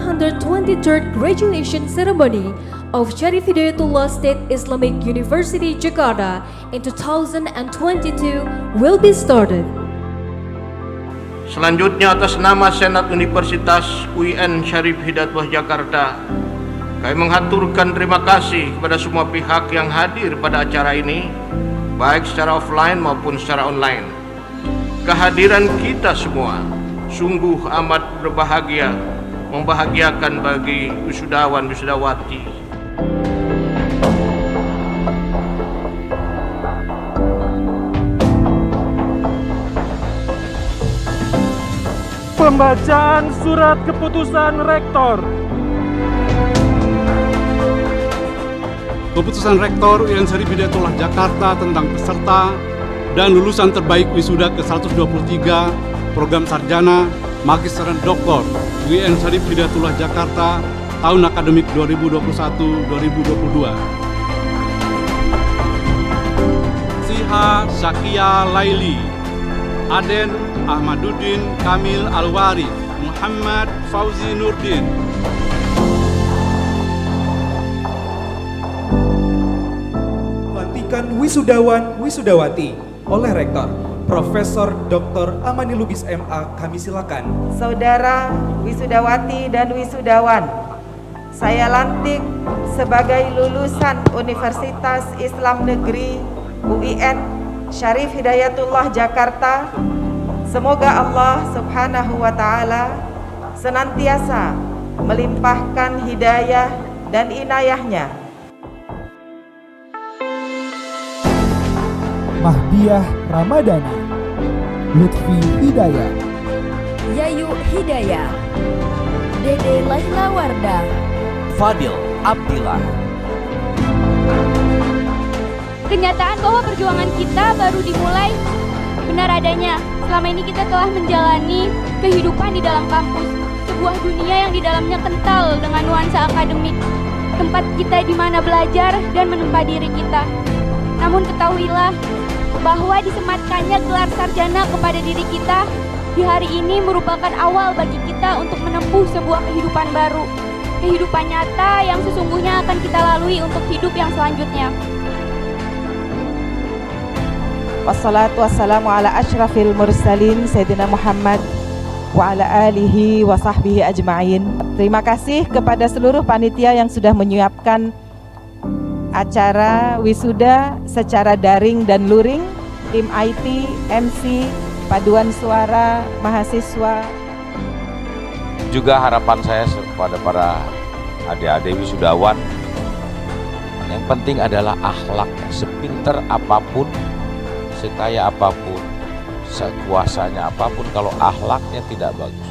123rd graduation ceremony of Syarif Hidayatullah State Islamic University Jakarta in 2022 will be started. Selanjutnya atas nama Senat Universitas UIN Syarif Hidayatullah Jakarta, kami mengaturkan terima kasih kepada semua pihak yang hadir pada acara ini, baik secara offline maupun secara online. Kehadiran kita semua sungguh amat berbahagia, membahagiakan bagi wisudawan wisudawati. Pembacaan surat keputusan rektor. Keputusan Rektor UIN Syarif Hidayatullah Jakarta tentang peserta dan lulusan terbaik wisuda ke-123 program sarjana Magister dan Doktor UIN Syarif Hidayatullah Jakarta tahun akademik 2021-2022. Siha Syakia Laili, Aden Ahmaduddin Kamil Alwari, Muhammad Fauzi Nurdin, Pelantikan wisudawan wisudawati oleh Rektor Profesor Dr. Amani Lubis MA kami silakan. Saudara wisudawati dan wisudawan, saya lantik sebagai lulusan Universitas Islam Negeri UIN Syarif Hidayatullah Jakarta. Semoga Allah Subhanahu wa taala senantiasa melimpahkan hidayah dan inayahnya Mahdiah Ramadhani Lutfi Hidayah. Yayu Hidayah. Dede Laila Wardah. Fadil Abdillah. Kenyataan bahwa perjuangan kita baru dimulai. Benar adanya. Selama ini kita telah menjalani kehidupan di dalam kampus, sebuah dunia yang di dalamnya kental dengan nuansa akademik, tempat kita di mana belajar dan menempa diri kita. Namun ketahuilah bahwa disematkannya gelar sarjana kepada diri kita di hari ini merupakan awal bagi kita untuk menempuh sebuah kehidupan baru. Kehidupan nyata yang sesungguhnya akan kita lalui untuk hidup yang selanjutnya. Wassalatu wassalamu ala ashrafil mursalin Sayyidina Muhammad wa ala alihi wa sahbihi ajma'in Terima kasih kepada seluruh panitia yang sudah menyiapkan acara wisuda secara daring dan luring tim IT, MC, paduan suara, mahasiswa juga harapan saya kepada para adik-adik wisudawan yang penting adalah akhlak sepinter apa pun sekaya apa pun, sekuasanya apa pun, kalau akhlaknya tidak bagus,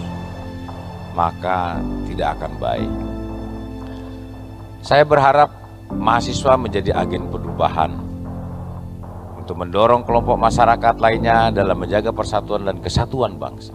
maka tidak akan baik. Saya berharap mahasiswa menjadi agen perubahan untuk mendorong kelompok masyarakat lainnya dalam menjaga persatuan dan kesatuan bangsa.